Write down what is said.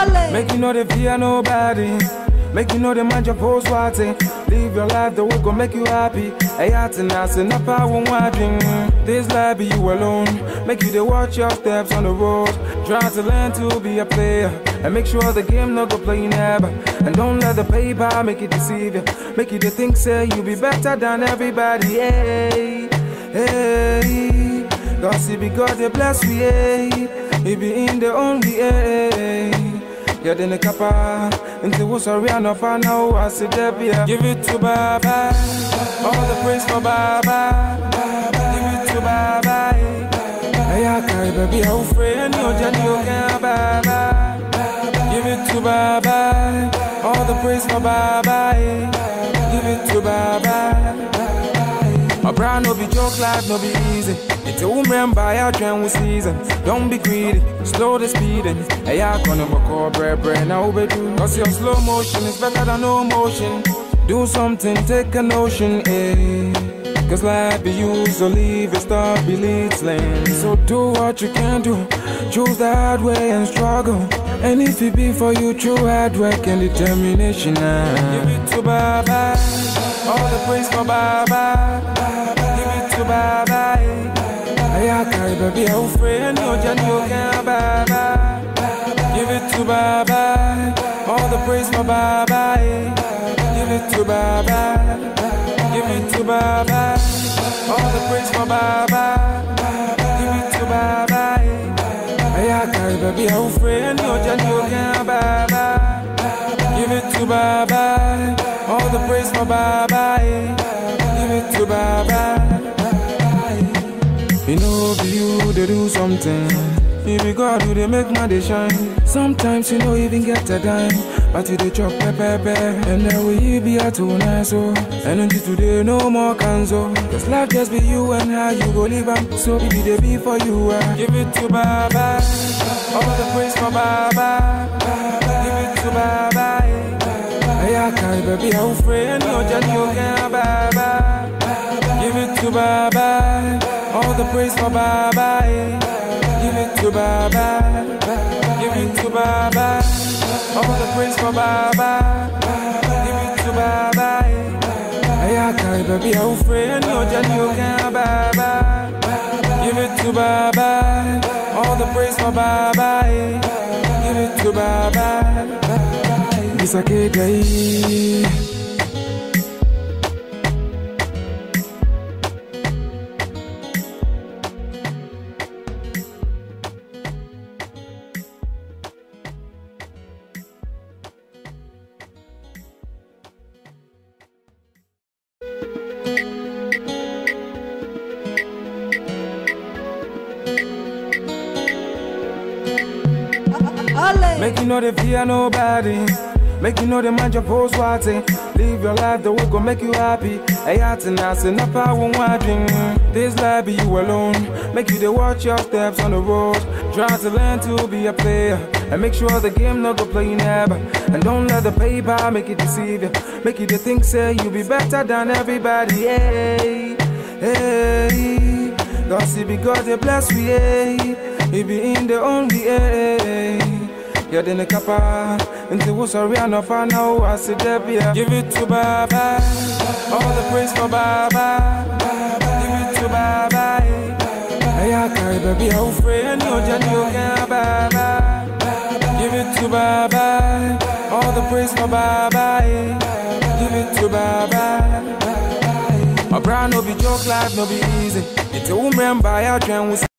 Make you know the fear nobody. Make you know the mind your post watching. Live your life the way gon' make you happy. Hey, I tonight, up I won't watching. This life be you alone. Make you to watch your steps on the road. Try to learn to be a player. And make sure the game no go play never. And don't let the paper make it deceive you. Make you to think say you be better than everybody. Hey, hey. God see because they bless we. Hey. He be in the only. Hey. Then the kappa. Into what's a no fan now. I see Debbie. Give it to Baba. All the praise for Baba. Give it to Baba. Hey, I carry baby, how free and no Johnny, okay, Baba. Give it to Baba. All the praise for Baba. Give it to Baba. My brand no be joke, life no be easy. It's a woman by our trend season. Don't be greedy, slow the speeding. Hey, I gonna call bread, bread, now be do. Cause your slow motion is better than no motion. Do something, take a notion, eh. Cause life be used, so leave it, start be leads lane. So do what you can do. Choose the hard way and struggle. And if it be for you, true hard work and determination. ah. Give it to Baba. Oh, All the praise for Baba. Give it to Baba. I carry baby, how free and no Johnny, okay, Baba. Give it to Baba. All the praise for Baba. Give it to Baba. Oh, Give it to Baba. All the praise for Baba. Give it to Baba. I carry baby, how free and no Johnny, okay, Baba. Give it to Baba. All the for Baba. Give it to Baba. You know, be you, they do something. If you God, you they make day shine. Sometimes you know even get a dime, but you they chop pepper, pepper. And then will you be a too nice, oh. And until today, no more cancel. Cause life just be you and how you go live am. So baby, they be for you, uh. Give it to Baba. All the praise for Baba. I baby, how free and no Johnny, okay, Baba. Give it to Baba. All the praise for Baba. Give it to Baba. Give it to Baba. All the praise for Baba. Give it to Baba. Hey, I baby, how free and no Johnny, okay, Baba. Give it to Baba. All the praise for Baba. Give it to Baba. A day. Make you know the fear nobody. Make you know the mind your post watching. Live your life the way gon' make you happy. Hey, tonight, and I won't watching. This life be you alone. Make you to watch your steps on the road. Try to learn to be a player. And make sure the game no go play never. And don't let the paper make it deceive you. Make you to think say you be better than everybody. Hey, hey. God see because they bless we. Hey. He be in the only. Hey. Then the kappa. Into what's a real no fan now. I see Debbie. Give it to Baba. All the praise for Baba. Give it to Baba. Hey, I carry baby, how free and no Johnny, okay, Baba. Give it to Baba. All the praise for Baba. Give it to Baba. My brand no be joke, life no be easy. It's a woman by trend with